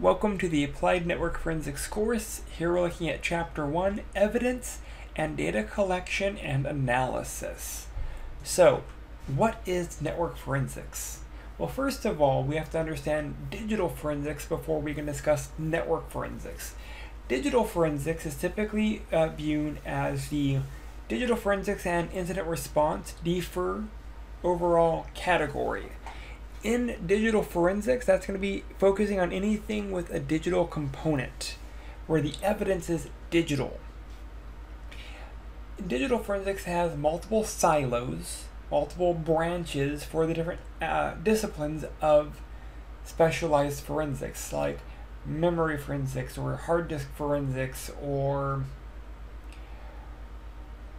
Welcome to the Applied Network Forensics course. Here we're looking at Chapter 1, Evidence and Data Collection and Analysis. So, what is network forensics? Well, first of all, we have to understand digital forensics before we can discuss network forensics. Digital forensics is typically uh, viewed as the digital forensics and incident response DFIR overall category in digital forensics, that's going to be focusing on anything with a digital component, where the evidence is digital. Digital forensics has multiple silos, multiple branches for the different uh, disciplines of specialized forensics, like memory forensics or hard disk forensics or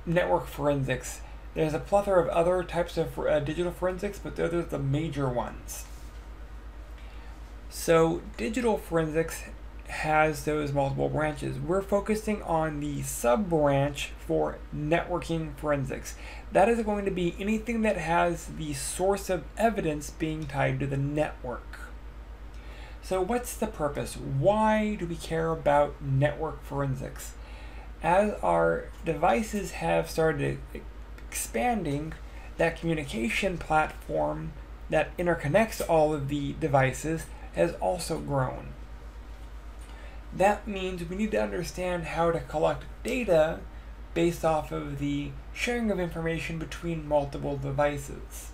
network forensics there's a plethora of other types of uh, digital forensics, but those are the major ones. So, digital forensics has those multiple branches. We're focusing on the sub branch for networking forensics. That is going to be anything that has the source of evidence being tied to the network. So, what's the purpose? Why do we care about network forensics? As our devices have started expanding that communication platform that interconnects all of the devices has also grown. That means we need to understand how to collect data based off of the sharing of information between multiple devices.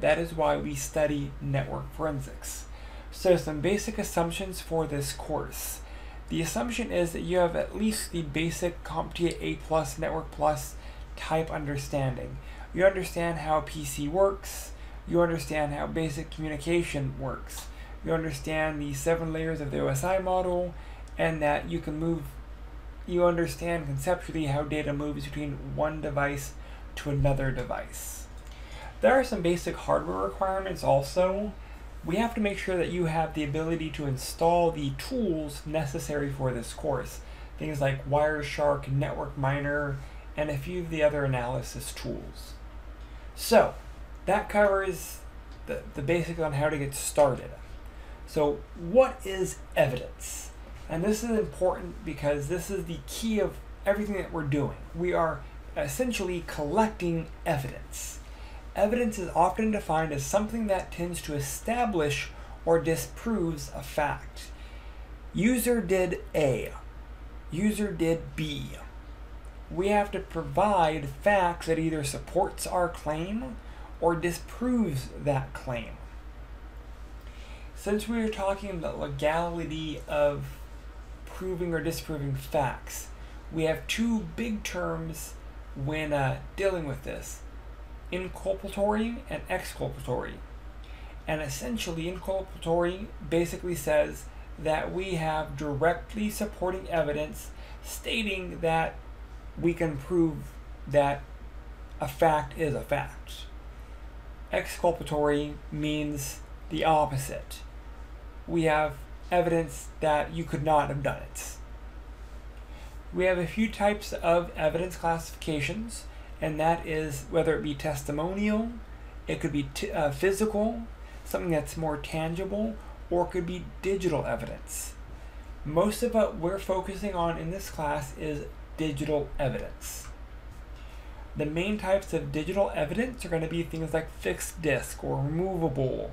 That is why we study network forensics. So some basic assumptions for this course. The assumption is that you have at least the basic CompTIA A plus Network Plus type understanding. You understand how PC works, you understand how basic communication works, you understand the seven layers of the OSI model, and that you can move, you understand conceptually how data moves between one device to another device. There are some basic hardware requirements also. We have to make sure that you have the ability to install the tools necessary for this course. Things like Wireshark, Network Miner, and a few of the other analysis tools. So, that covers the, the basics on how to get started. So, what is evidence? And this is important because this is the key of everything that we're doing. We are essentially collecting evidence. Evidence is often defined as something that tends to establish or disproves a fact. User did A. User did B we have to provide facts that either supports our claim or disproves that claim. Since we are talking the legality of proving or disproving facts, we have two big terms when uh, dealing with this inculpatory and exculpatory. And essentially, inculpatory basically says that we have directly supporting evidence stating that we can prove that a fact is a fact. Exculpatory means the opposite. We have evidence that you could not have done it. We have a few types of evidence classifications, and that is whether it be testimonial, it could be uh, physical, something that's more tangible, or it could be digital evidence. Most of what we're focusing on in this class is digital evidence. The main types of digital evidence are going to be things like fixed disk or removable,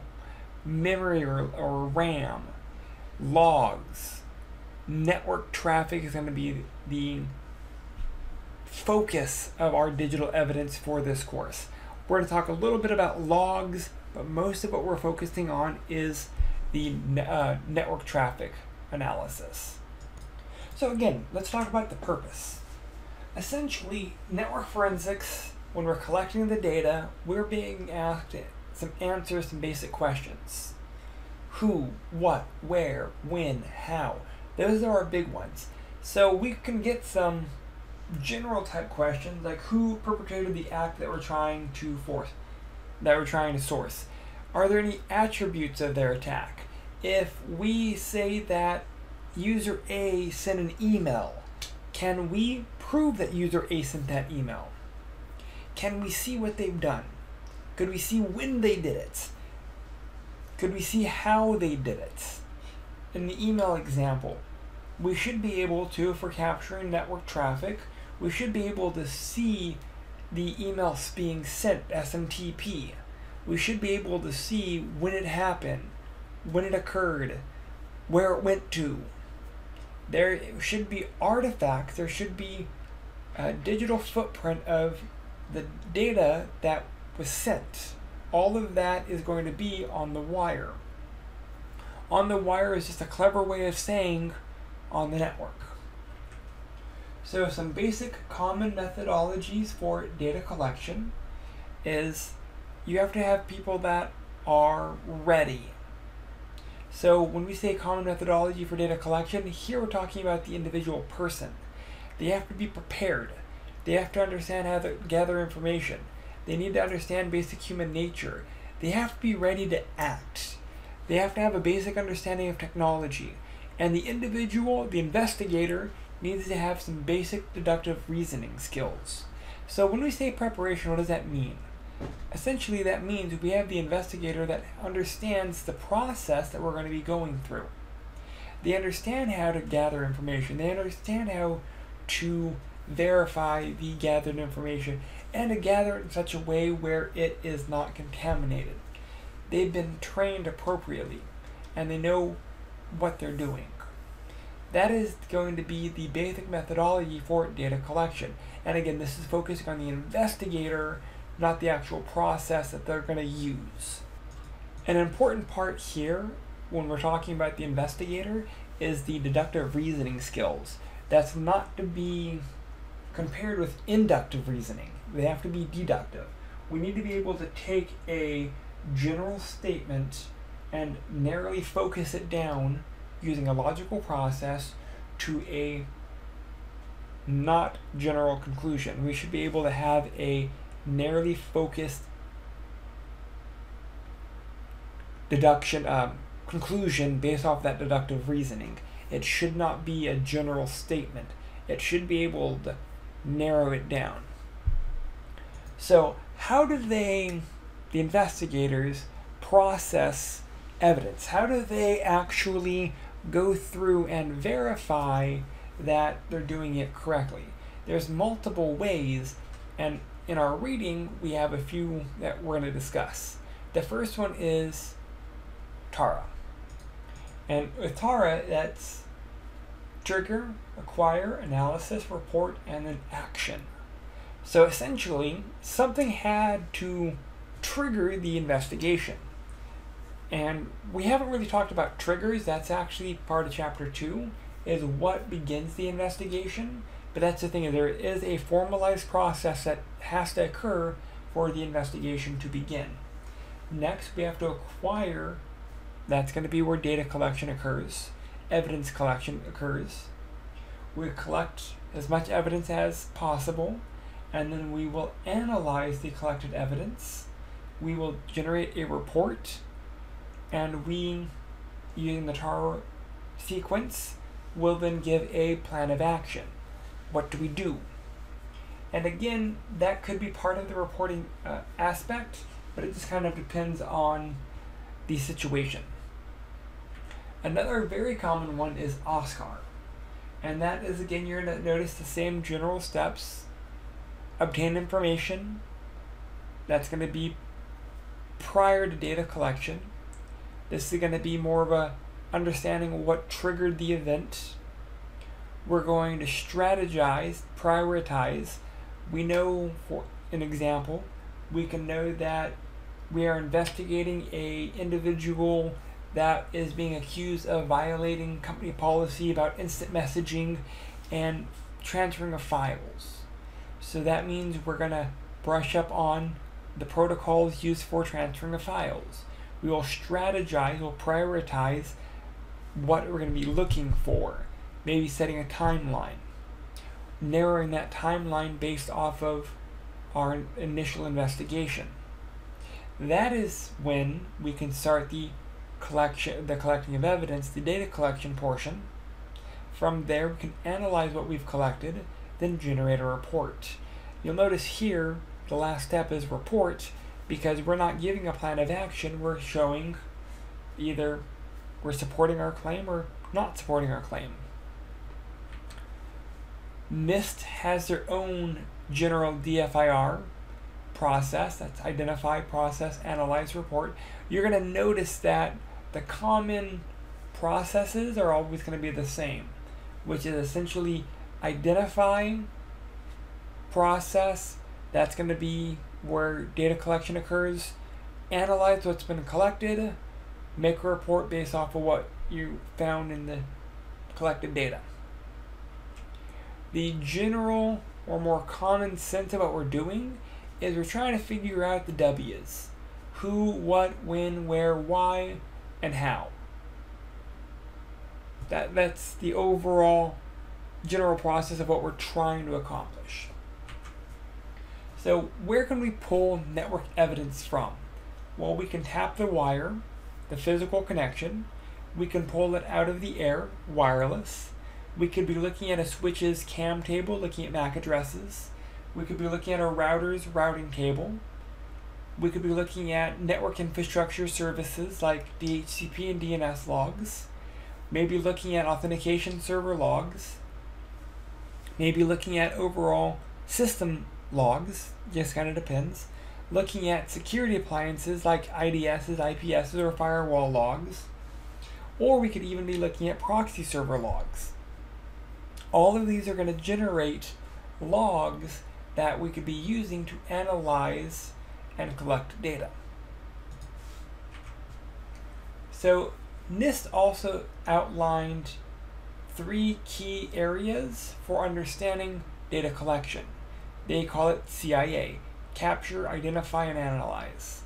memory or, or RAM, logs. Network traffic is going to be the focus of our digital evidence for this course. We're going to talk a little bit about logs, but most of what we're focusing on is the uh, network traffic analysis. So again, let's talk about the purpose. Essentially, network forensics, when we're collecting the data, we're being asked some answers some basic questions. Who, what, where, when, how. Those are our big ones. So we can get some general type questions like who perpetrated the act that we're trying to force, that we're trying to source. Are there any attributes of their attack? If we say that user A sent an email, can we prove that user A sent that email? Can we see what they've done? Could we see when they did it? Could we see how they did it? in the email example, we should be able to, we're capturing network traffic, we should be able to see the emails being sent, SMTP. We should be able to see when it happened, when it occurred, where it went to. There should be artifacts, there should be a digital footprint of the data that was sent. All of that is going to be on the wire. On the wire is just a clever way of saying on the network. So some basic common methodologies for data collection is you have to have people that are ready. So when we say common methodology for data collection, here we're talking about the individual person. They have to be prepared. They have to understand how to gather information. They need to understand basic human nature. They have to be ready to act. They have to have a basic understanding of technology. And the individual, the investigator, needs to have some basic deductive reasoning skills. So when we say preparation, what does that mean? Essentially, that means we have the investigator that understands the process that we're going to be going through. They understand how to gather information. They understand how to verify the gathered information and to gather it in such a way where it is not contaminated. They've been trained appropriately and they know what they're doing. That is going to be the basic methodology for data collection. And again, this is focusing on the investigator, not the actual process that they're going to use. An important part here, when we're talking about the investigator, is the deductive reasoning skills. That's not to be compared with inductive reasoning. They have to be deductive. We need to be able to take a general statement and narrowly focus it down using a logical process to a not general conclusion. We should be able to have a narrowly focused deduction um, conclusion based off that deductive reasoning. It should not be a general statement. It should be able to narrow it down. So, how do they, the investigators, process evidence? How do they actually go through and verify that they're doing it correctly? There's multiple ways, and in our reading, we have a few that we're going to discuss. The first one is TARA. And with TARA, that's trigger, acquire, analysis, report, and then action. So essentially, something had to trigger the investigation. And we haven't really talked about triggers, that's actually part of chapter 2, is what begins the investigation. But that's the thing, there is a formalized process that has to occur for the investigation to begin. Next, we have to acquire, that's going to be where data collection occurs, evidence collection occurs. We collect as much evidence as possible, and then we will analyze the collected evidence. We will generate a report and we, using the TAR sequence, will then give a plan of action. What do we do? And again, that could be part of the reporting uh, aspect, but it just kind of depends on the situation. Another very common one is OSCAR. And that is, again, you're going to notice the same general steps. Obtain information. That's going to be prior to data collection. This is going to be more of a understanding what triggered the event. We're going to strategize, prioritize. We know, for an example, we can know that we are investigating a individual that is being accused of violating company policy about instant messaging and transferring of files. So that means we're going to brush up on the protocols used for transferring of files. We will strategize, we'll prioritize what we're going to be looking for. Maybe setting a timeline. Narrowing that timeline based off of our initial investigation. That is when we can start the collection, the collecting of evidence, the data collection portion. From there, we can analyze what we've collected, then generate a report. You'll notice here, the last step is report, because we're not giving a plan of action, we're showing either we're supporting our claim or not supporting our claim. NIST has their own general DFIR process, that's identify, process, analyze, report. You're going to notice that the common processes are always going to be the same, which is essentially identifying, process, that's going to be where data collection occurs, analyze what's been collected, make a report based off of what you found in the collected data. The general or more common sense of what we're doing is we're trying to figure out the W's. Who, what, when, where, why, and how. That, that's the overall general process of what we're trying to accomplish. So where can we pull network evidence from? Well, we can tap the wire, the physical connection. We can pull it out of the air, wireless. We could be looking at a switch's cam table, looking at MAC addresses. We could be looking at a router's routing table. We could be looking at network infrastructure services like DHCP and DNS logs. Maybe looking at authentication server logs. Maybe looking at overall system logs, just kind of depends. Looking at security appliances like IDSs, IPSs, or firewall logs. Or we could even be looking at proxy server logs. All of these are going to generate logs that we could be using to analyze and collect data. So NIST also outlined three key areas for understanding data collection. They call it CIA, capture, identify, and analyze.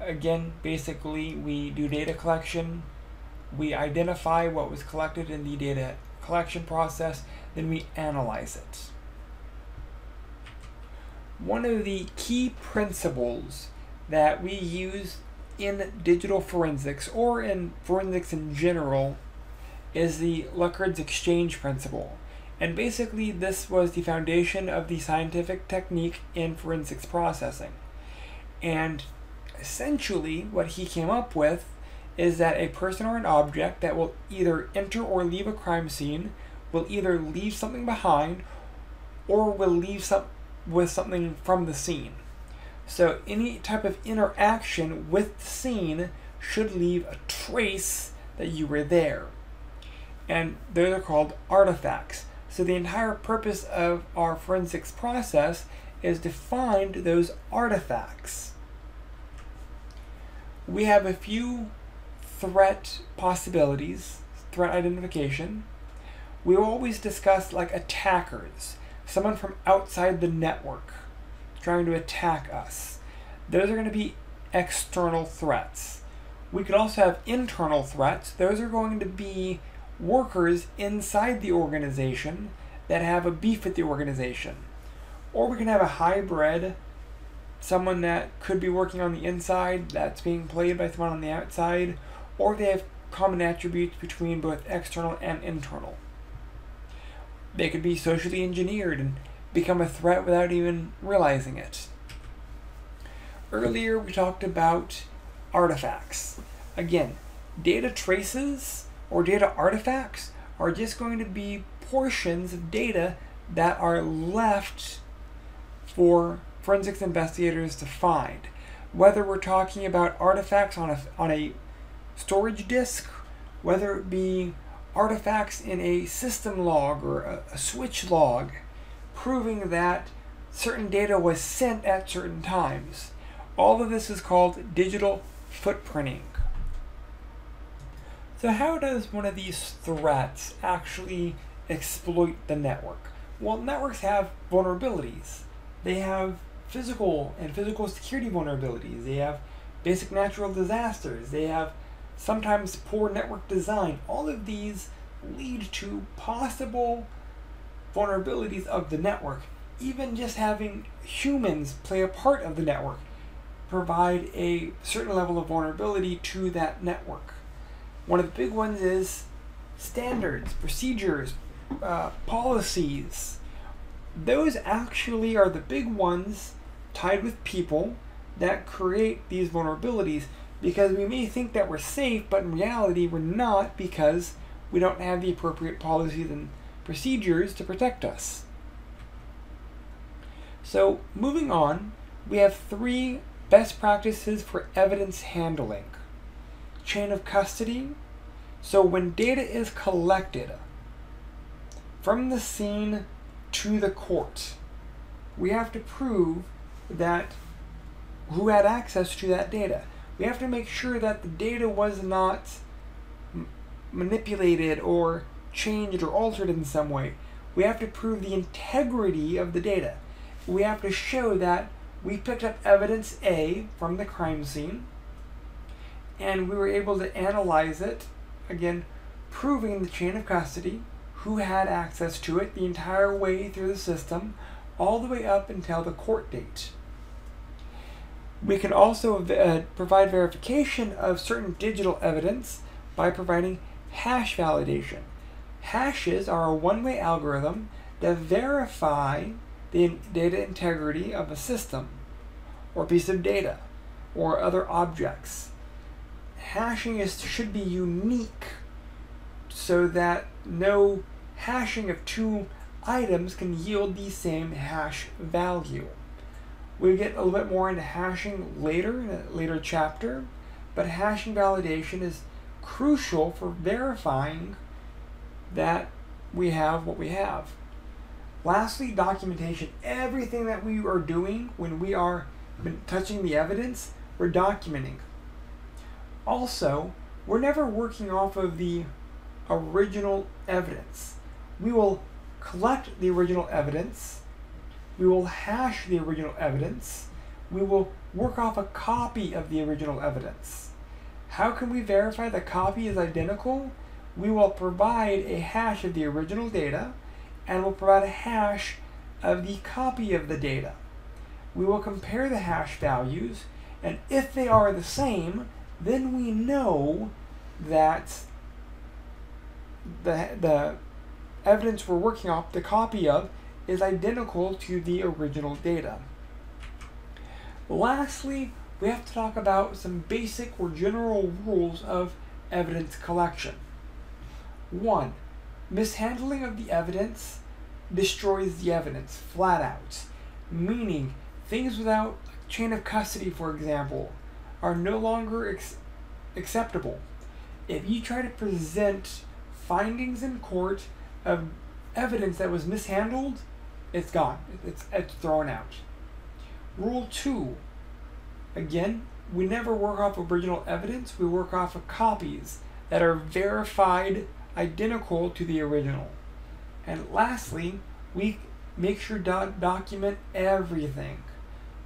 Again, basically we do data collection, we identify what was collected in the data collection process, then we analyze it. One of the key principles that we use in digital forensics or in forensics in general is the Locard's exchange principle. And basically, this was the foundation of the scientific technique in forensics processing. And essentially, what he came up with is that a person or an object that will either enter or leave a crime scene will either leave something behind or will leave some with something from the scene. So any type of interaction with the scene should leave a trace that you were there. And those are called artifacts. So the entire purpose of our forensics process is to find those artifacts. We have a few threat possibilities, threat identification. We always discuss like attackers, someone from outside the network trying to attack us. Those are going to be external threats. We could also have internal threats. Those are going to be workers inside the organization that have a beef with the organization. Or we can have a hybrid, someone that could be working on the inside that's being played by someone on the outside, or they have common attributes between both external and internal. They could be socially engineered and become a threat without even realizing it. Earlier, we talked about artifacts. Again, data traces or data artifacts are just going to be portions of data that are left for forensics investigators to find. Whether we're talking about artifacts on a, on a storage disk, whether it be artifacts in a system log or a, a switch log, proving that certain data was sent at certain times. All of this is called digital footprinting. So how does one of these threats actually exploit the network? Well, networks have vulnerabilities. They have physical and physical security vulnerabilities. They have basic natural disasters. They have sometimes poor network design. All of these lead to possible vulnerabilities of the network. Even just having humans play a part of the network provide a certain level of vulnerability to that network. One of the big ones is standards, procedures, uh, policies. Those actually are the big ones tied with people that create these vulnerabilities because we may think that we're safe, but in reality we're not because we don't have the appropriate policies and procedures to protect us. So, moving on, we have three best practices for evidence handling chain of custody. So, when data is collected from the scene to the court, we have to prove that who had access to that data. We have to make sure that the data was not manipulated or changed or altered in some way. We have to prove the integrity of the data. We have to show that we picked up evidence A from the crime scene and we were able to analyze it, again, proving the chain of custody, who had access to it the entire way through the system, all the way up until the court date. We can also uh, provide verification of certain digital evidence by providing hash validation. Hashes are a one-way algorithm that verify the data integrity of a system or piece of data or other objects. Hashing is, should be unique so that no hashing of two items can yield the same hash value. We get a little bit more into hashing later in a later chapter, but hashing validation is crucial for verifying that we have what we have. Lastly, documentation. Everything that we are doing when we are touching the evidence, we're documenting. Also, we're never working off of the original evidence. We will collect the original evidence, we will hash the original evidence, we will work off a copy of the original evidence. How can we verify the copy is identical? We will provide a hash of the original data and we'll provide a hash of the copy of the data. We will compare the hash values and if they are the same, then we know that the, the evidence we're working off, the copy of, is identical to the original data. Lastly, we have to talk about some basic or general rules of evidence collection. One, mishandling of the evidence destroys the evidence flat out, meaning things without chain of custody, for example, are no longer acceptable. If you try to present findings in court of evidence that was mishandled, it's gone. It's, it's thrown out. Rule two Again, we never work off original evidence, we work off of copies that are verified identical to the original. And lastly, we make sure to document everything.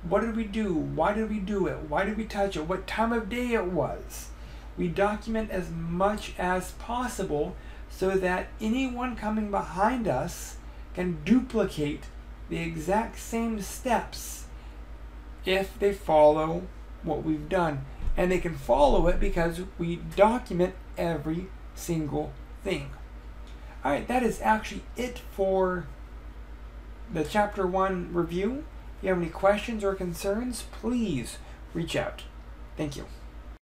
What did we do? Why did we do it? Why did we touch it? What time of day it was? We document as much as possible so that anyone coming behind us can duplicate the exact same steps if they follow what we've done. And they can follow it because we document every single thing. Alright, that is actually it for the chapter 1 review. If you have any questions or concerns, please reach out. Thank you.